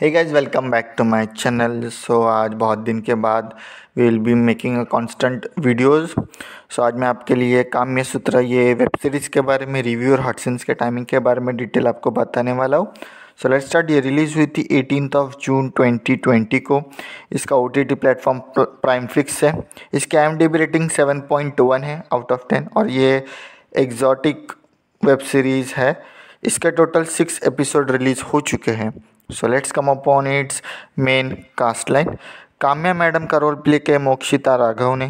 Hey guys welcome back to my channel so आज बहुत दिन के बाद we will be making a constant videos so आज मैं आपके लिए काम्य सूत्र, ये वेब सीरीज़ के बारे में रिव्यू और हॉट सीन्स के टाइमिंग के बारे में डिटेल आपको बताने वाला हूँ. सो लेट स्टार्ट ये रिलीज़ हुई थी एटीन ऑफ़ जून 2020 को. इसका O T T platform Prime Flix है. इसकी B rating seven point one है आउट ऑफ़ टेन और ये एग्जॉटिक वेब सीरीज़ है. इसके टोटल सिक्स एपिसोड रिलीज़ हो चुके हैं. So let's come upon its main cast line Kamya madam का रोल प्ले किया मोक्षिता राघव ने,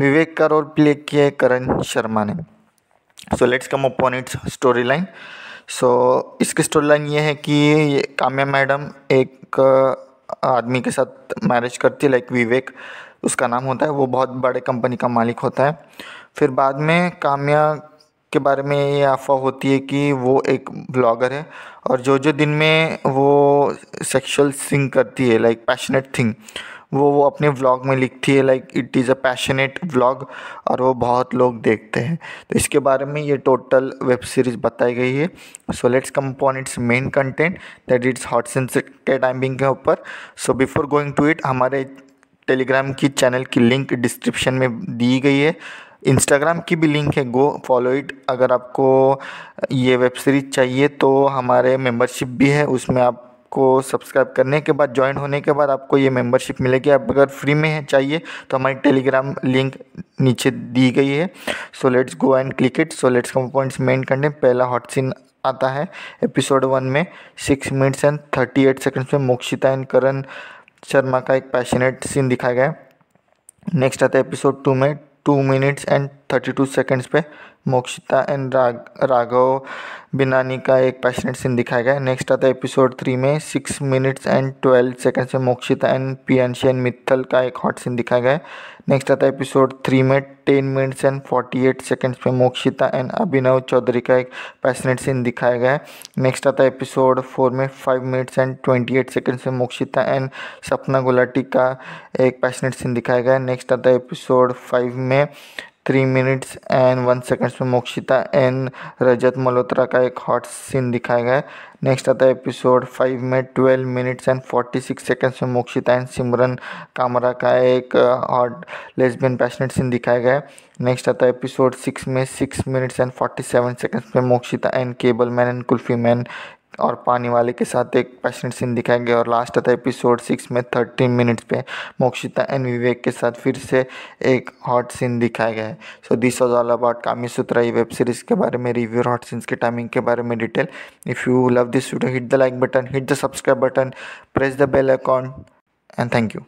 विवेक का रोल प्ले किया करण शर्मा ने। So let's come upon its story line so इसकी स्टोरी लाइन ये है कि काम्या मैडम एक आदमी के साथ मैरिज करती है लाइक विवेक, उसका नाम होता है, वो बहुत बड़े कंपनी का मालिक होता है। फिर बाद में काम्या के बारे में ये अफवाह होती है कि वो एक ब्लॉगर है और जो जो दिन में वो सेक्सुअल सिंग करती है लाइक पैशनेट थिंग वो वो अपने व्लॉग में लिखती है like it is a passionate vlog और वो बहुत लोग देखते हैं। तो इसके बारे में ये टोटल वेब सीरीज़ बताई गई है। So let's come upon its main content that it's hot sense के टाइमिंग के ऊपर। So before going to it हमारे टेलीग्राम की चैनल की लिंक डिस्क्रिप्शन में दी गई है। इंस्टाग्राम की भी लिंक है गो फॉलो इट अगर आपको ये वेब सीरीज़ चाहिए तो हमारे मेंबरशिप भी है, उसमें आपको सब्सक्राइब करने के बाद ज्वाइन होने के बाद आपको ये मेंबरशिप मिलेगी. आप अगर फ्री में है, चाहिए तो हमारी टेलीग्राम लिंक नीचे दी गई है. So let's go and click it so let's come points main करने पहला हॉट सीन आता है एपिसोड वन में. Six minutes and thirty eight seconds में मोक्षिता एंड करण शर्मा का एक पैशनेट सीन दिखाया गया नेक्स्ट आता है एपिसोड टू में. Two minutes and thirty two seconds पे मोक्षिता एंड राग, राघव बिनानी का एक पैशनेट सीन दिखाया गया। नेक्स्ट आता है एपिसोड थ्री में six minutes and twelve seconds में मोक्षिता एंड पियंशी एंड मित्तल का एक हॉट सीन दिखाया गया। नेक्स्ट आता है एपिसोड थ्री में ten minutes and forty eight seconds में मोक्षिता एंड अभिनव चौधरी का एक पैशनेट सीन दिखाया गया। है नेक्स्ट आता है एपिसोड फोर में five minutes and twenty eight seconds में मोक्षिता एंड सपना गुलाटी का एक पैशनेट सीन दिखाया गया। है नेक्स्ट आता है एपिसोड फाइव में three minutes and one seconds में मोक्षिता एंड रजत मल्होत्रा का एक हॉट सीन दिखाया गया है। नेक्स्ट आता है एपिसोड फाइव में twelve minutes and forty six seconds में मोक्षिता एंड सिमरन कामरा का एक हॉट लेसबियन पैशनेट सीन दिखाया गया है। नेक्स्ट आता है एपिसोड सिक्स में six minutes and forty seven seconds में Mokshita and cable man and kulfi man और पानी वाले के साथ एक पैशनेट सीन दिखाया गया और लास्ट आता है एपिसोड सिक्स में थर्टीन मिनट्स पे मोक्षिता एंड विवेक के साथ फिर से एक हॉट सीन दिखाया गया है। So this was all about Kami Sutra web series के बारे में रिव्यू हॉट सीन्स के टाइमिंग के बारे में detail if you love this video hit the like button hit the subscribe button press the bell account and thank you